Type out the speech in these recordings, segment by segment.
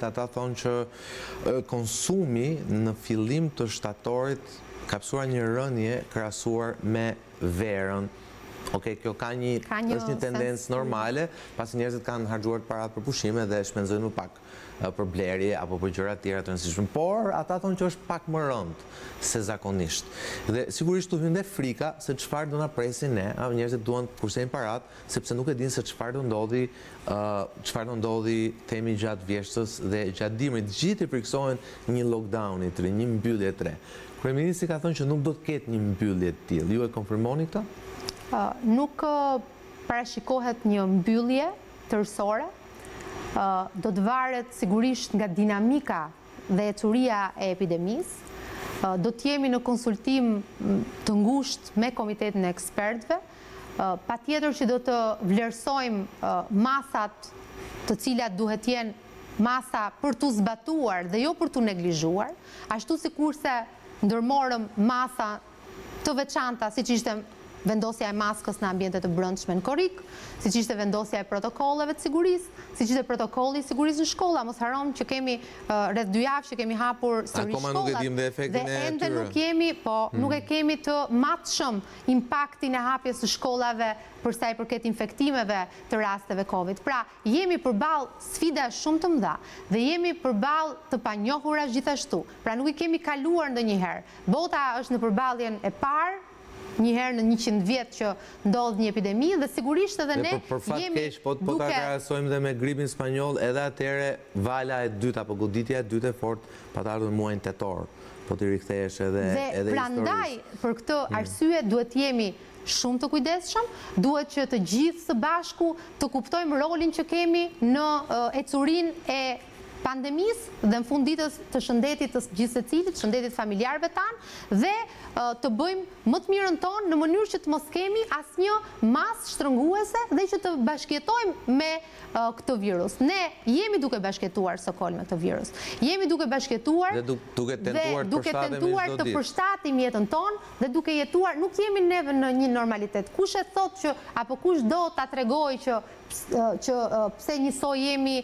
Ata thonë që konsumi në fillim të shtatorit ka pësuar një rënie krahasuar me verën. Okej, kjo ka një, është një tendencë normale, pasi njerëzit kanë harxhuar paratë për pushime dhe shpenzojnë më pak për blerje apo për gjëra të tjera të rëndësishme. Por, ata thonë që është pak më rëndë se zakonisht. Dhe sigurisht tu hyn dhe frika se çfarë do na presin ne, njerëzit duan të kursejnë paratë, sepse nuk e dinë se çfarë do ndodhi, çfarë do ndodhi themi gjatë vjeshtës dhe gjatë dimrit. Të gjithë i frikësohen një lockdown-i të re, një mbyllje të re. Kryeministri ka thënë që nuk do të ketë një mbyllje të tillë. Ju e konfirmoni këtë? Nuk parashikohet një mbyllje tërësore. Do të varet sigurisht nga dinamika dhe ecuria e epidemisë. Do të jemi në konsultim të ngushtë me Komitetin e Ekspertëve. Patjetër që do të vlerësojmë masat të cilat duhet të jenë masa për t'u zbatuar dhe jo për t'u neglizhuar, ashtu sikurse ndërmorëm masa të veçanta, siç ishte vendosja e maskës në ambiente të brendshme në korrik, siç ishte vendosja e protokolleve të sigurisë, siç ishte protokolli i sigurisë në shkolla, mos harrojmë që kemi rreth dy javë që kemi hapur sërish shkollat dhe ende nuk jemi, po, nuk e kemi të matshëm impaktin e hapjes së shkollave për sa i përket infektimeve të rasteve Covid. Pra, Jemi përballë sfida shumë të mëdha dhe jemi përballë të panjohura gjithashtu, pra nuk i kemi kaluar ndonjëherë. Bota është në përballjen e parë njëherë në njëqind vjet që ndodh një epidemi dhe sigurisht edhe ne po ta krahasojmë dhe me gripin spanjoll edhe atëherë vala e dytë apo goditja e dytë e fortë pat ardhur në muajin tetor, po t'i rikthehesh edhe edhe historisë. Dhe prandaj për këtë arsye duhet të jemi shumë të kujdesshëm, duhet që të gjithë së bashku të kuptojmë rolin që kemi në ecurinë e pandemisë dhe në fund ditës të shëndetit të gjithsecilit, shëndetit familjarëve tanë dhe të bëjmë më të mirën tonë në mënyrë që të mos kemi asnjë masë shtrënguese dhe që të bashkëjetojmë me këtë virus. Ne jemi duke bashkëjetuar Sokol me këtë virus. Jemi duke bashkëjetuar dhe duke tentuar të përshtatim jetën tonë dhe duke jetuar nuk jemi neve në një normalitet kush e thotë që apo kush do ta tregojë që që pse njësoj jemi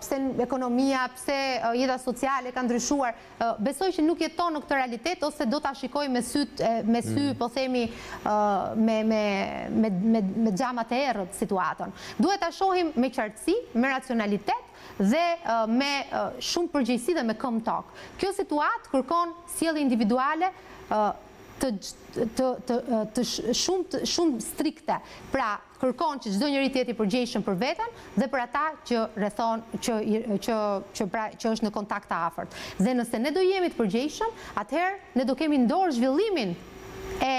pse ekonomia pse jeta sociale ka ndryshuar besoj që nuk jeton në këtë realitet ose do ta shikojë me sytë me sy mm. po themi me me me me, me xhamat e errët situatën duhet ta shohim me qartësi me racionalitet dhe me shumë përgjegjësi dhe me këmbë n'tokë kjo situatë kërkon sjellje individuale të shumë strikte, pra kërkon që çdo njeri të jetë i përgjegjshëm për veten dhe për ata që rrethon që pra që është në kontakt të afërt. Dhe nëse ne do jemi të përgjegjshëm, atëherë ne do kemi në dorë zhvillimin e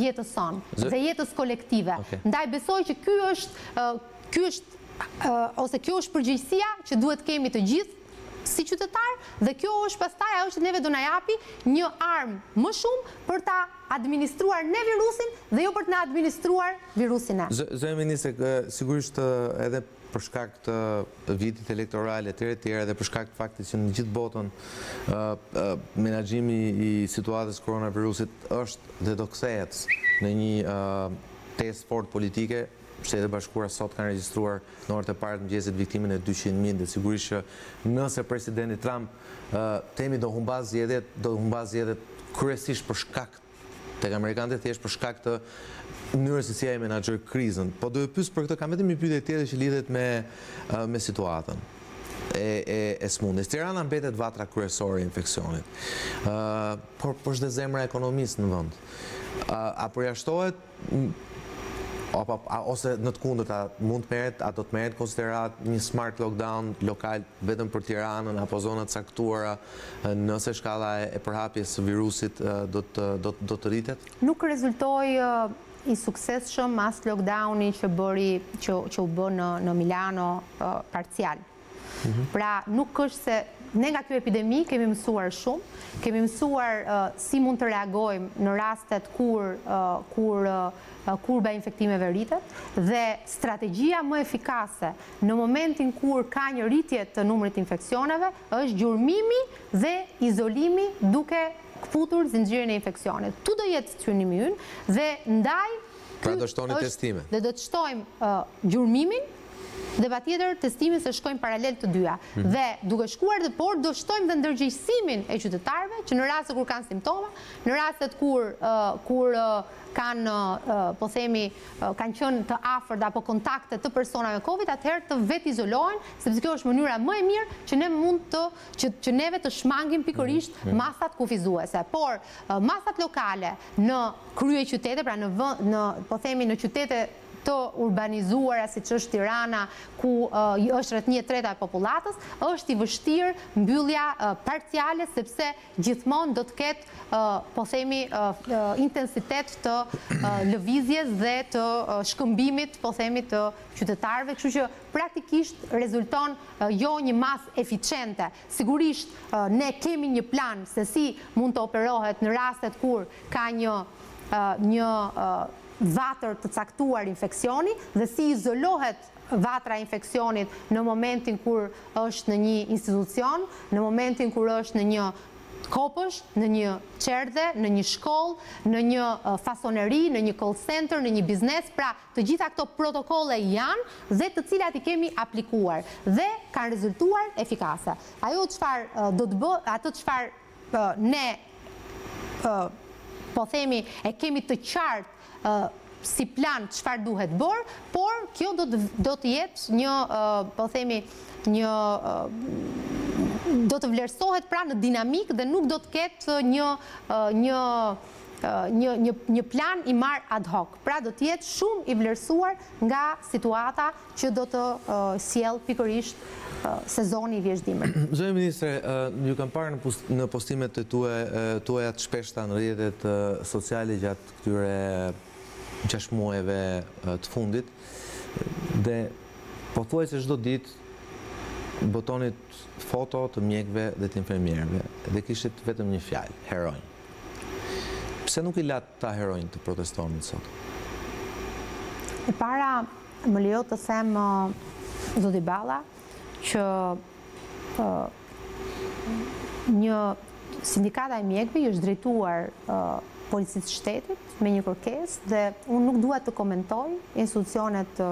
jetës sonë dhe jetës kolektive. Ndaj besoj që ky është ky është ose kjo është përgjegjësia që duhet kemi të gjithë, si qytetar dhe kjo është pastaj ajo që neve do na japi një armë më shumë për ta administruar ne virusin dhe jo për të na administruar virusi ne. Zonja ministre, sigurisht edhe për shkak të vitit elektoral etj etj dhe për shkak të faktit që në gjithë botën menaxhimi i situatës koronavirusit është dhe do kthehet në një tezë fort politike, Shtetet e Bashkuara sot kanë regjistruar në orët e para të mëngjesit viktimën e dyqind mijë dhe sigurisht që nëse Presidenti Trump themi do humbasë zgjedhjet, do humbasë zgjedhjet kryesisht për shkak tek amerikanët e thjeshtë për shkak të mënyrës se si ai menaxhoi krizën. Po do ju pyes për këtë, kam vetëm një pyetje tjetër që lidhet me me situatën e e e sëmundjes. Tirana mbetet vatra kryesore e infeksionit. Ë por po është dhe zemra e ekonomisë në vend. A përjashtohet ose në të kundërt a mund të merret a do të merret në konsideratë një smart lockdown lokal vetëm për Tiranën apo zona të caktuara nëse shkalla e përhapjes së virusit do të do të do të rritet? Nuk rezultoi i suksesshëm as lockdowni që bëri që që u bë në në Milano parcial. Pra nuk është se ne nga kjo epidemi kemi mësuar shumë, kemi mësuar si mund të reagojmë në rastet kur kur kurba e infektimeve rritet dhe strategjia më efikase në momentin kur ka një rritje të numrit të infeksioneve është gjurmimi dhe izolimi duke këputur zinxhirin e infeksionit. Ktu do jetë synimi ynë dhe ndaj Pra do shtoni testime. Dhe do të shtojmë gjurmimin Dhe patjetër testimin se shkojnë paralel të dyja. Dhe duke shkuar dhe por do shtojmë dhe ndërgjegjësimin e qytetarëve që në raste kur kanë simptoma, në rastet kur kur kanë po themi kanë qenë të afërt apo kontakte të persona me covid atëherë të vetizolohen sepse kjo është mënyra më e mirë që ne mund të që që neve të shmangim pikërisht masat kufizuese. Por masat lokale në kryeqytete, pra në vend në po themi në qytete të urbanizuara siç është Tirana ku është rreth një e treta e popullatës, është i vështirë mbyllja parciale sepse gjithmonë do të ketë po themi intensitet të lëvizjes dhe të shkëmbimit po themi të qytetarëve, kështu që praktikisht rezulton jo një masë eficiente. Sigurisht ne kemi një plan se si mund të operohet në rastet kur ka një një vatër të caktuar infeksioni dhe si izolohet vatra e infeksionit në momentin kur është në një institucion, në momentin kur është në një kopësht, në një çerdhe, në një shkollë, në një fasoneri, në një call center, në një biznes, pra Të gjitha këto protokolle janë dhe të cilat i kemi aplikuar dhe kanë rezultuar efikase. Ajo çfarë do të bëjë, atë çfarë ne po themi e kemi të qartë si plan çfarë duhet bërë, por kjo do të do të jetë një po themi një do të vlerësohet pra në dinamikë dhe nuk do të ketë një një një një një plan i marrë ad hoc. Pra do të jetë shumë i vlerësuar nga situata që do të sjellë pikërisht sezoni i vjeshtë-dimër. Zonjë ministre, ju kam parë në në postimet e tuaja të shpeshta në rrjetet sociale gjatë këtyre gjashtë muajve të fundit dhe pothuajse çdo ditë botonit foto të mjekëve dhe të infermierëve dhe kishit vetëm një fjalë, heronj. Pse nuk i latë heronjtë të protestonin sot? E para, më lejo të them zoti Balla që një sindikata e mjekëve i është drejtuar Policisë së Shtetit me një kërkesë dhe unë nuk dua të komentoj institucionet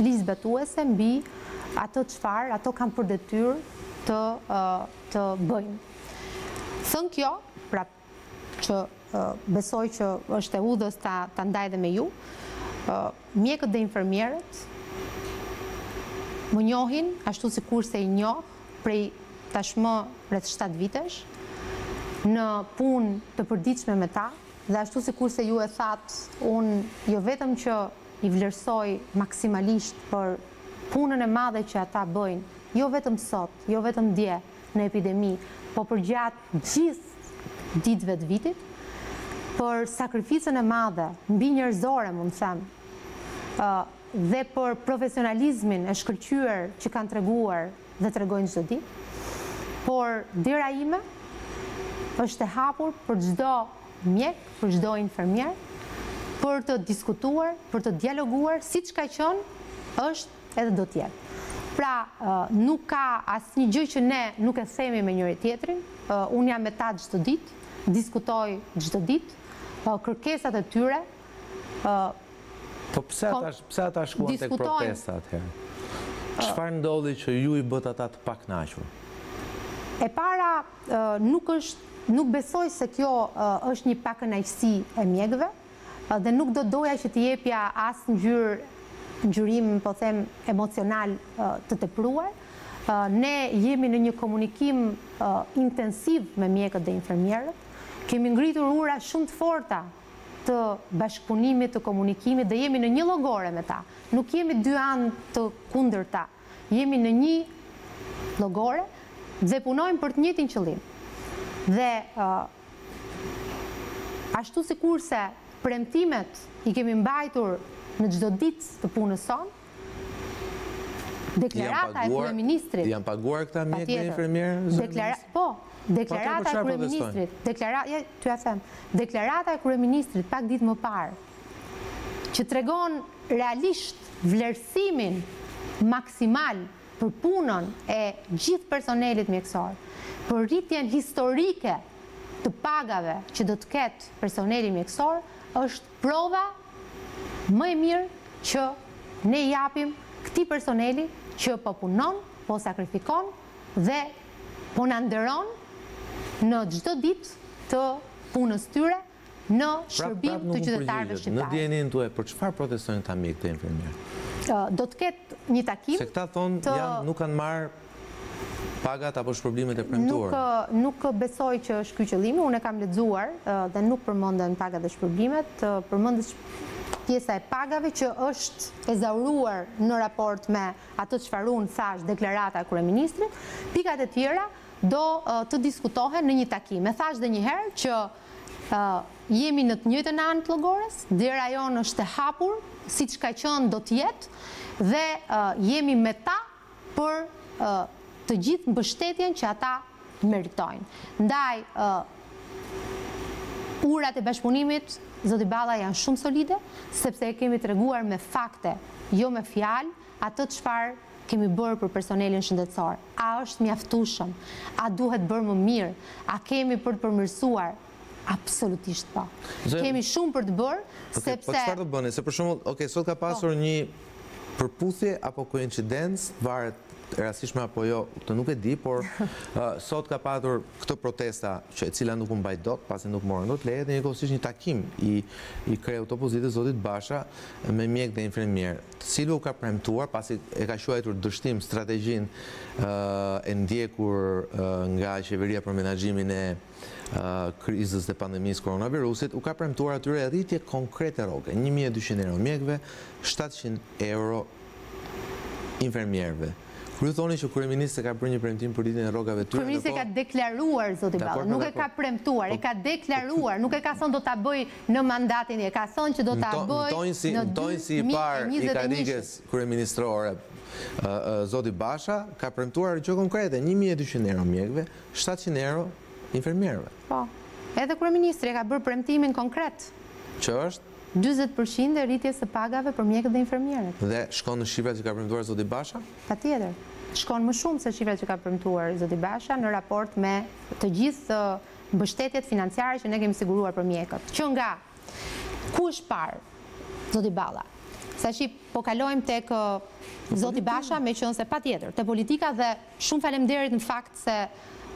ligjzbatuese mbi atë çfarë ato kanë për detyrë të të bëjnë. Thënë kjo, pra që besoj që është e udhës ta, ta ndaj dhe me ju, mjekët dhe infermierët më njohin, ashtu sikurse i njoh prej tashmë rreth 7 vitesh, në punë të përditshme me ta, dhe ashtu sikurse ju e thatë, unë jo vetëm që i vlerësoj maksimalisht për punën e madhe që ata bëjnë, jo vetëm sot, jo vetëm dje në epidemi, po përgjatë gjithë ditëve të vitit, për sakrificën e madhe, mbinjerëzore mund të them, dhe për profesionalizmin e shkëlqyer që kanë treguar dhe tregojnë çdo ditë, por dera ime është e hapur për çdo mjek, për çdo infermier, për të diskutuar, për të dialoguar, siç ka qenë, është Edhe do të jetë. Pra, nuk ka asnjë gjë që ne nuk e themi me njëri-tjetrin. Unë jam me ta çdo ditë, diskutoj çdo ditë kërkesat e tyre. Po pse ata, pse ata shkuan tek protesta atëherë? Çfarë ndodhi që ju i bëtë ata të pakënaqur? E para, nuk është, nuk besoj se kjo është një pakënaqësi e mjekëve. Dhe nuk do doja që të jepja as ngjyrë, ngjyrim po them emocional të tepruar. Ne jemi në një komunikim intensiv me mjekët dhe infermierët. Kemi ngritur ura shumë të forta të bashkëpunimit, të komunikimit dhe jemi në një llogore me ta. Nuk jemi dy anë të kundërta, jemi në një llogore dhe punojmë për të njëjtin qëllim. Dhe Ashtu sikurse premtimet i kemi mbajtur në çdo ditë të punës sonë, deklarata e kryeministrit, janë paguar këta mjekë e infermierë? Deklarata, po, deklarata e kryeministrit, deklarata, t'jua them, deklarata e kryeministrit pak ditë më parë, që tregon realisht vlerësimin maksimal për punën e gjithë personelit mjekësor, për rritjen historike të pagave që do të ketë personeli mjekësor, është prova më e mirë që ne i japim këtij personeli që po punon, po sakrifikon dhe po na nderon në çdo ditë të punës tyre. në shërbim të qytetarëve shqiptarë. Në dijenin tuaj për çfarë protestojnë këta mjekë dhe infermierë? Do të ketë një takim të Se këta thonë janë nuk kanë marrë pagat apo shpërblimet e premtuara. Nuk besoj që është ky qëllimi, unë e kam lexuar dhe nuk përmenden pagat dhe shpërblimet, përmendet pjesa e pagave që është ezauruar në raport me atë çfarë unë thashë deklarata e kryeministrit, pikat e tjera do të diskutohen në një takim. E thashë dhe një herë që Jemi në të njëjtën anë të llogores, dera jonë është e hapur, siç ka qenë do të jetë dhe jemi me ta për të gjithë mbështetjen që ata meritojnë. Ndaj urat e bashkëpunimit, zoti Balla, janë shumë solide, sepse e kemi treguar me fakte, jo me fjalë, atë çfarë kemi bërë për personelin shëndetësor? A është mjaftueshëm? A duhet bërë më mirë? A kemi për të përmirësuar? Absolutisht po. Kemi shumë për të bërë, sepse... Po çfarë do bëni? Se për shembull, ok, sot ka pasur po. një përputhje apo koincidencë, varet rastishme apo jo, këtë nuk e di, por sot ka patur këto protesta që e cila nuk u mbajt dot, pasi nuk morën dot lejet, njëkohësisht një takim i kreut të opozitës, zotit Basha, me mjekë dhe infermierë. të cilëve u ka premtuar pasi e ka quajtur dështim strategjinë e ndjekur nga qeveria për menaxhimin e krizës dhe pandemisë koronavirusit, u ka premtuar atyre rritje konkrete rroge, një mijë e dyqind euro mjekëve, shtatëqind euro infermierëve. Kur ju thoni që kryeministri ka bërë një premtim për rritjen e rrogave tyre, ndërkohë Kryeministri e ka deklaruar zoti Balla, nuk e ka premtuar, e ka deklaruar, nuk e ka thënë do ta bëj në mandatin e ka thënë që do ta bëjë në dy mijë e njëzet e një. kryeministrore. Zoti Basha ka premtuar gjë konkrete, një mijë e dyqind euro mjekëve, shtatëqind euro infermierëve. Po. Edhe kryeministri e ka bërë premtimin konkret. Që është? Dyzet për qind e rritjes së pagave për mjekët dhe infermierët. Dhe shkon në shifrat që ka premtuar zoti Basha? Patjetër. Shkon më shumë se shifrat që ka premtuar zoti Basha në raport me të gjithë mbështetjet financiare që ne kemi siguruar për mjekët, që nga ku është parë zoti Balla? Tashi po kalojmë tek zoti Basha, meqënëse patjetër, te politika dhe shumë faleminderit në fakt se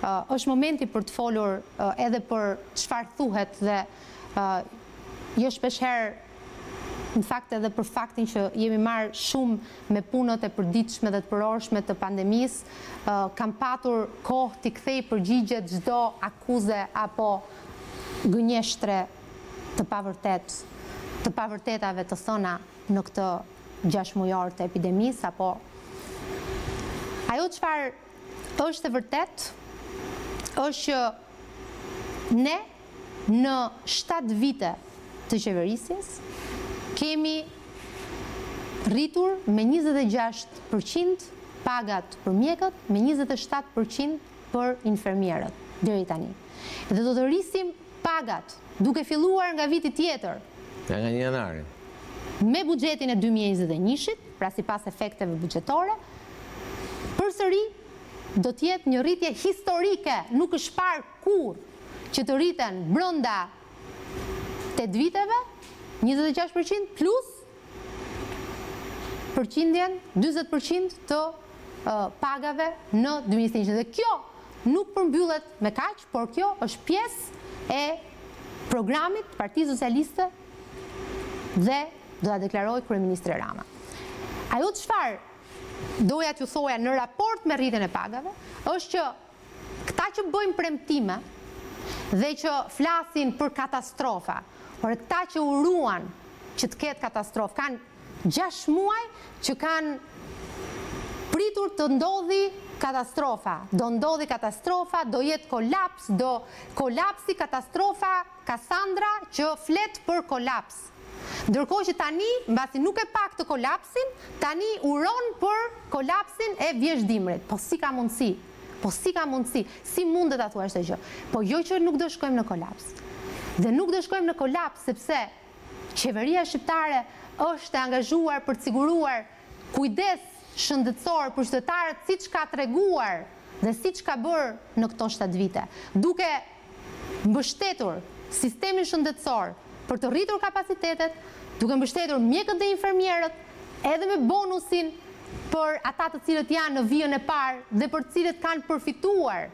është momenti për të folur edhe për çfarë thuhet dhe jo shpeshherë Në fakt edhe për faktin që jemi marrë shumë me punët e përditshme dhe të përorshme të pandemisë, kam patur kohë t'i kthej përgjigje çdo akuze apo gënjeshtre të pavërtetë, të pavërtetave të thëna në këtë gjashtëmujor të epidemisë apo ajo çfarë Është e vërtetë është që ne në shtatë vite të qeverisjes kemi rritur me njëzet e gjashtë për qind pagat për mjekët, me njëzet e shtatë për qind për infermierët deri tani. Dhe do të rrisim Pagat, duke filluar nga viti tjetër. Nga nga një janari. Me buxhetin e dy mijë e njëzet e njëshit, pra sipas efekteve buxhetore, përsëri do të jetë një rritje historike, nuk është parë kurrë që të rriten brenda tetë viteve, njëzet e gjashtë për qind plus përqindjen dyzet për qind të pagave në dy mijë e njëzet e një. Dhe kjo nuk përmbyllet me kaq, Por kjo është pjesë e programit të Partisë Socialiste dhe do ta deklarojë kryeministri Rama. Ajo çfarë doja t'ju thoja në raport me rritjen e pagave është që këta që bëjnë premtime dhe që flasin për katastrofa, ore këta që uruan që të ketë katastrofë, Gjashtë muaj që kanë pritur të ndodhi katastrofa, do ndodhi katastrofa, do jetë kolaps, do kolapsi, katastrofa Kasandra që flet për kolaps. Ndërkohë që tani, mbasi nuk e pa këtë kolapsin, tani uron për kolapsin e vjeshtë-dimrit. Po si ka mundësi? Po si ka mundësi? Si mundet ta thuash këtë gjë? Po jo që nuk do shkojmë në kolaps. Dhe nuk do shkojmë në kolaps sepse Qeveria shqiptare është e angazhuar për të siguruar kujdes shëndetësor për qytetarët siç ka treguar dhe siç ka bërë në këto shtatë vite, duke mbështetur sistemin shëndetësor për të rritur kapacitetet, duke mbështetur mjekët dhe infermierët edhe me bonusin për ata të cilët janë në vijën e parë dhe për të cilët kanë përfituar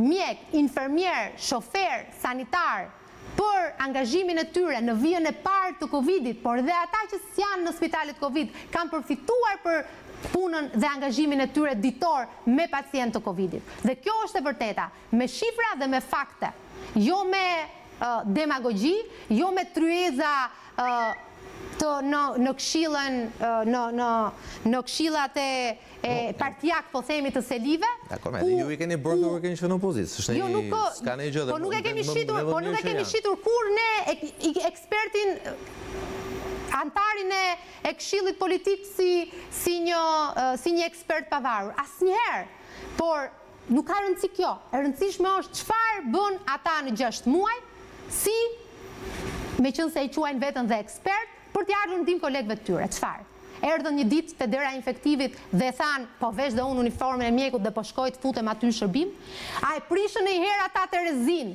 mjekë, infermierë, shoferë, sanitarë. për angazhimin e tyre në vijën e parë të Covid-it, por dhe ata që s'janë në spitalet Covid kanë përfituar për punën dhe angazhimin e tyre ditor me pacientë të Covid-it. Dhe kjo është e vërteta, me shifra dhe me fakte, jo me demagogji, jo me tryeza të në në këshillen në në në këshillat e e partiak po themi të selive dakord ne, ju i keni bërë kur keni qenë në opozitë s'është jo, nuk po s'ka një gjë po nuk e kemi shitur po nuk e kemi shitur kurrë ne ekspertin anëtarin e e këshillit politik si si një si një ekspert pavarur asnjëherë por nuk ka rëndësi kjo e rëndësishme është çfarë bënë ata në gjashtë muaj si meqenëse e quajnë veten dhe ekspert Për t'i ardhur në ndihmë kolegëve të tyre, çfarë? Erdhën një ditë te dera e infektivit dhe thanë, po vesh dhe unë uniformën e mjekut dhe po shkoj të futem aty në shërbim? A e prishën ndonjëherë ata terezinë?